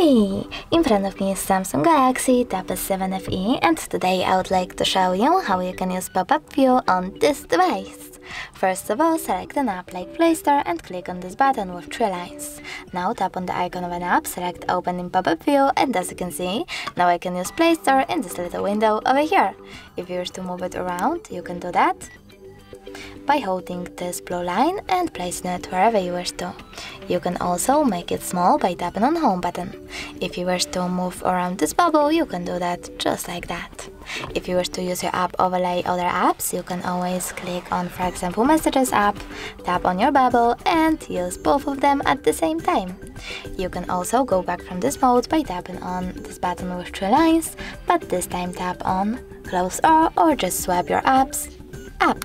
Hi! In front of me is Samsung Galaxy Tab S7 FE and today I would like to show you how you can use pop-up view on this device. First of all, select an app like Play Store and click on this button with three lines. Now tap on the icon of an app, select open in pop-up view and as you can see, now I can use Play Store in this little window over here. If you wish to move it around, you can do that by holding this blue line and placing it wherever you wish to. You can also make it small by tapping on home button. If you wish to move around this bubble, you can do that just like that. If you wish to use your app overlay other apps, you can always click on for example Messages app, tap on your bubble and use both of them at the same time. You can also go back from this mode by tapping on this button with three lines, but this time tap on Close All or just swipe your apps up.